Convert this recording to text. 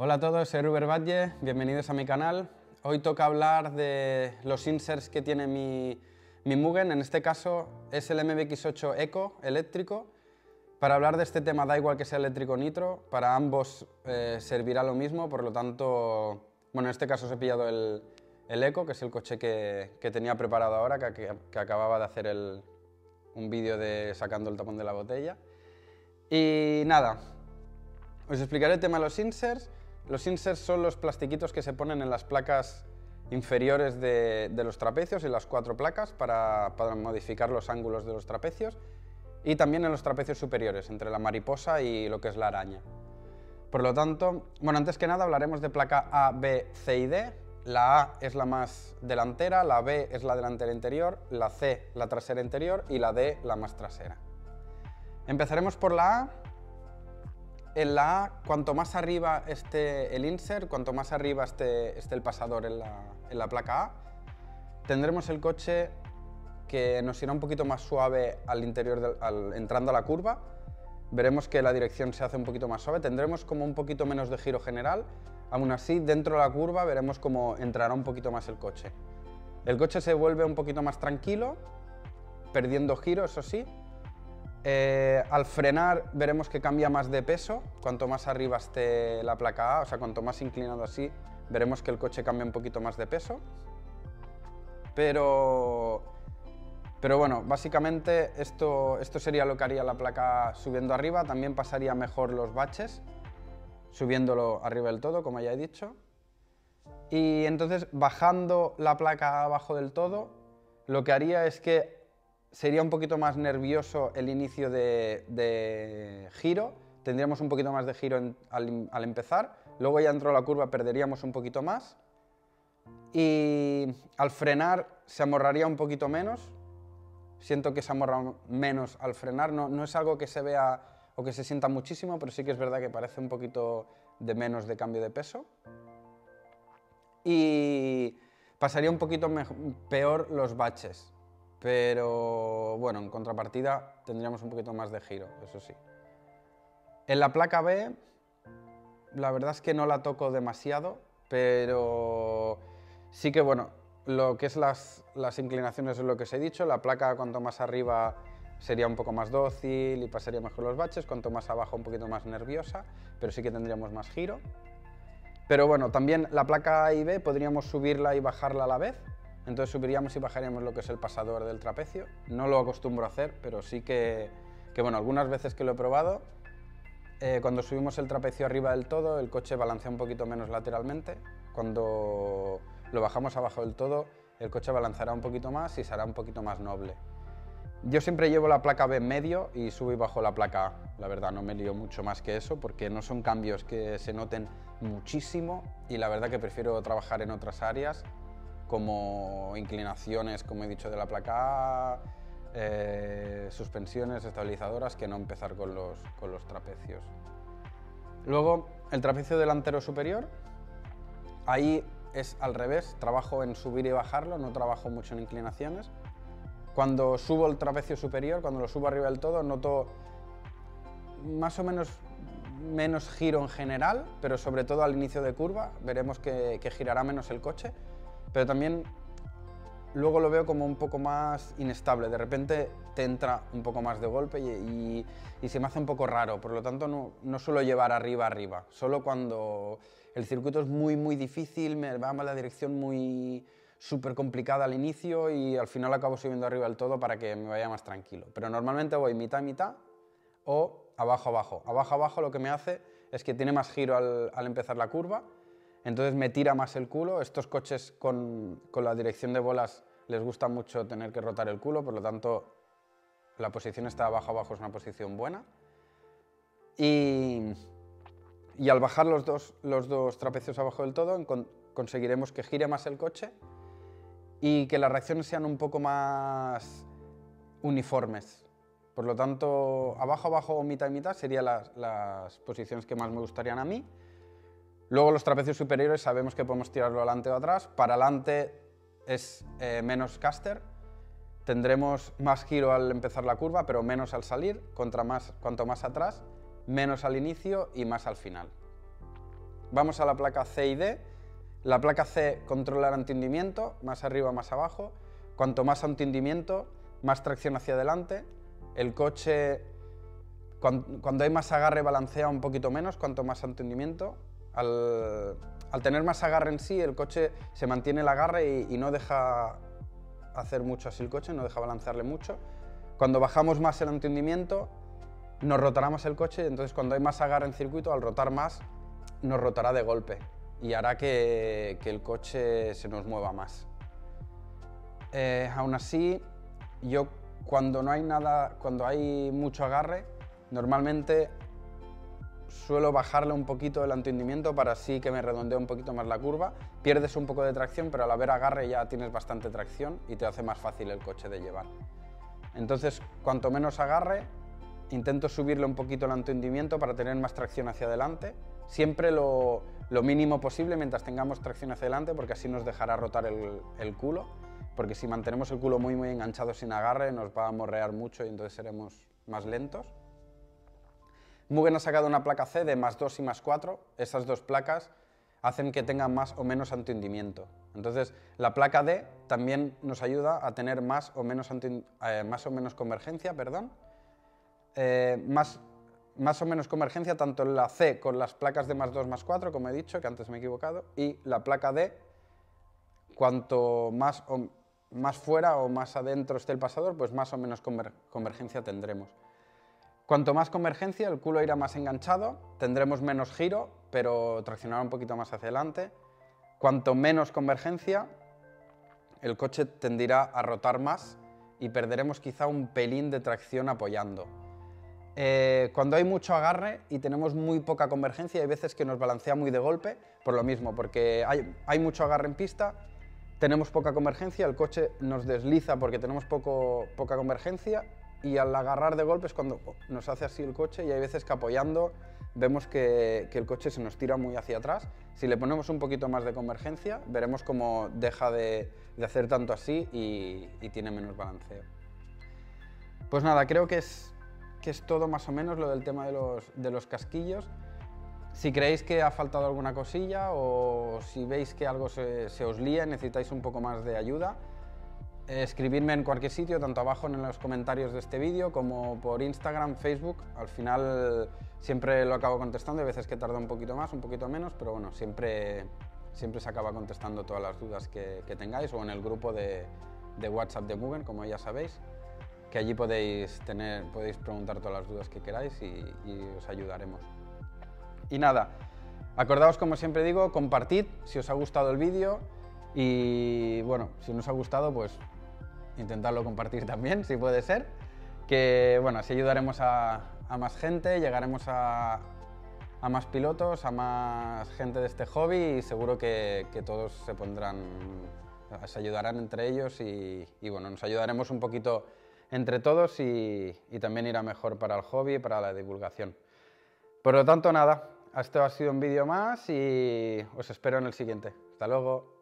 Hola a todos, soy Ruber Valle, bienvenidos a mi canal. Hoy toca hablar de los inserts que tiene mi, mi Mugen, en este caso es el MBX8 Eco eléctrico. Para hablar de este tema da igual que sea eléctrico o nitro, para ambos eh, servirá lo mismo, por lo tanto, bueno, en este caso os he pillado el, el Eco, que es el coche que, que tenía preparado ahora, que, que acababa de hacer el, un vídeo de sacando el tapón de la botella. Y nada, os explicaré el tema de los inserts. Los inserts son los plastiquitos que se ponen en las placas inferiores de, los trapecios y las cuatro placas para, para, modificar los ángulos de los trapecios y también en los trapecios superiores, entre la mariposa y lo que es la araña. Por lo tanto, bueno, antes que nada hablaremos de placa A, B, C y D. La A es la más delantera, la B es la delantera interior, la C la trasera interior y la D la más trasera. Empezaremos por la A, en la A, cuanto más arriba esté el insert, cuanto más arriba esté, esté el pasador en la, en la, placa A, tendremos el coche que nos irá un poquito más suave al interior, al, entrando a la curva. Veremos que la dirección se hace un poquito más suave, tendremos como un poquito menos de giro general. Aún así, dentro de la curva veremos cómo entrará un poquito más el coche. El coche se vuelve un poquito más tranquilo, perdiendo giro, eso sí, eh, al frenar veremos que cambia más de peso, cuanto más arriba esté la placa A, o sea, cuanto más inclinado así, veremos que el coche cambia un poquito más de peso. Pero, pero bueno, básicamente esto, esto sería lo que haría la placa subiendo arriba, también pasaría mejor los baches, subiéndolo arriba del todo, como ya he dicho. Y entonces, bajando la placa abajo del todo, lo que haría es que sería un poquito más nervioso el inicio de, giro, tendríamos un poquito más de giro al, al, empezar, luego ya entró la curva perderíamos un poquito más y al frenar se amorraría un poquito menos, siento que se amorra menos al frenar, no, no es algo que se vea o que se sienta muchísimo, pero sí que es verdad que parece un poquito de menos de cambio de peso. Y pasaría un poquito peor los baches, pero bueno, en contrapartida tendríamos un poquito más de giro, eso sí. En la placa B, la verdad es que no la toco demasiado, pero sí que bueno, lo que es las, las inclinaciones es lo que os he dicho, la placa cuanto más arriba sería un poco más dócil y pasaría mejor los baches, cuanto más abajo un poquito más nerviosa, pero sí que tendríamos más giro. Pero bueno, también la placa A y B podríamos subirla y bajarla a la vez, entonces subiríamos y bajaríamos lo que es el pasador del trapecio. No lo acostumbro a hacer, pero sí que, que bueno, algunas veces que lo he probado, eh, cuando subimos el trapecio arriba del todo, el coche balancea un poquito menos lateralmente. Cuando lo bajamos abajo del todo, el coche balanceará un poquito más y será un poquito más noble. Yo siempre llevo la placa B en medio y subo y bajo la placa A. La verdad, no me lío mucho más que eso porque no son cambios que se noten muchísimo y la verdad que prefiero trabajar en otras áreas como inclinaciones, como he dicho, de la placa eh, suspensiones estabilizadoras, que no empezar con los, con los trapecios. Luego, el trapecio delantero superior, ahí es al revés, trabajo en subir y bajarlo, no trabajo mucho en inclinaciones. Cuando subo el trapecio superior, cuando lo subo arriba del todo, noto más o menos menos giro en general, pero sobre todo al inicio de curva, veremos que, que girará menos el coche pero también luego lo veo como un poco más inestable. De repente te entra un poco más de golpe y, y, y se me hace un poco raro. Por lo tanto, no, no, suelo llevar arriba arriba. Solo cuando el circuito es muy, muy difícil, me va a la dirección muy súper complicada al inicio y al final acabo subiendo arriba del todo para que me vaya más tranquilo. Pero normalmente voy mitad, mitad o abajo, abajo. Abajo, abajo lo que me hace es que tiene más giro al, al empezar la curva entonces me tira más el culo. Estos coches con, con, la dirección de bolas les gusta mucho tener que rotar el culo, por lo tanto la posición está abajo abajo es una posición buena. Y, y al bajar los dos, los dos trapecios abajo del todo con, conseguiremos que gire más el coche y que las reacciones sean un poco más uniformes. Por lo tanto, abajo, abajo, mitad y mitad serían las, las posiciones que más me gustarían a mí. Luego los trapecios superiores sabemos que podemos tirarlo adelante o atrás. Para adelante es eh, menos caster. Tendremos más giro al empezar la curva, pero menos al salir. Contra más, cuanto más atrás, menos al inicio y más al final. Vamos a la placa C y D. La placa C controla el antindimiento, más arriba, más abajo. Cuanto más antindimiento, más tracción hacia adelante. El coche, cuando, hay más agarre, balancea un poquito menos, cuanto más antindimiento. Al, tener más agarre en sí, el coche se mantiene el agarre y, no deja hacer mucho así el coche, no deja balancearle mucho. Cuando bajamos más el entendimiento, nos rotará más el coche, entonces cuando hay más agarre en circuito, al rotar más, nos rotará de golpe y hará que, el coche se nos mueva más. Eh, aún así, yo cuando no hay nada, cuando hay mucho agarre, normalmente suelo bajarle un poquito el entendimiento para así que me redondee un poquito más la curva. Pierdes un poco de tracción, pero al haber agarre ya tienes bastante tracción y te hace más fácil el coche de llevar. Entonces, cuanto menos agarre, intento subirle un poquito el entendimiento para tener más tracción hacia adelante. Siempre lo, mínimo posible mientras tengamos tracción hacia adelante, porque así nos dejará rotar el, el culo. Porque si mantenemos el culo muy muy enganchado sin agarre, nos va a morrear mucho y entonces seremos más lentos. Mugen ha sacado una placa C de más 2 y más 4. Esas dos placas hacen que tengan más o menos antihundimiento. Entonces, la placa D también nos ayuda a tener más o menos, eh, más o menos convergencia, perdón. Eh, más, más o menos convergencia tanto en la C con las placas de más 2 más 4, como he dicho, que antes me he equivocado, y la placa D, cuanto más, más fuera o más adentro esté el pasador, pues más o menos convergencia tendremos. Cuanto más convergencia, el culo irá más enganchado, tendremos menos giro, pero traccionará un poquito más hacia adelante. Cuanto menos convergencia, el coche tendirá a rotar más y perderemos quizá un pelín de tracción apoyando. Eh, cuando hay mucho agarre y tenemos muy poca convergencia, hay veces que nos balancea muy de golpe, por lo mismo, porque hay, mucho agarre en pista, tenemos poca convergencia, el coche nos desliza porque tenemos poca convergencia y al agarrar de golpes cuando nos hace así el coche y hay veces que apoyando vemos que, el coche se nos tira muy hacia atrás. Si le ponemos un poquito más de convergencia, veremos cómo deja de, hacer tanto así y, tiene menos balanceo. Pues nada, creo que es, es todo más o menos lo del tema de los, casquillos. Si creéis que ha faltado alguna cosilla o si veis que algo se, se os lía necesitáis un poco más de ayuda, escribirme en cualquier sitio, tanto abajo en los comentarios de este vídeo como por Instagram, Facebook. Al final siempre lo acabo contestando, hay veces que tarda un poquito más, un poquito menos, pero bueno, siempre, siempre se acaba contestando todas las dudas que, tengáis o en el grupo de, WhatsApp de Mugen, como ya sabéis, que allí podéis, tener, podéis preguntar todas las dudas que queráis y, y os ayudaremos. Y nada, acordaos como siempre digo, compartid si os ha gustado el vídeo y bueno, si no os ha gustado, pues intentarlo compartir también, si puede ser. Que bueno, así ayudaremos a, más gente, llegaremos a, más pilotos, a más gente de este hobby y seguro que, todos se pondrán, se ayudarán entre ellos y, bueno, nos ayudaremos un poquito entre todos y, y, también irá mejor para el hobby y para la divulgación. Por lo tanto, nada, esto ha sido un vídeo más y os espero en el siguiente. Hasta luego.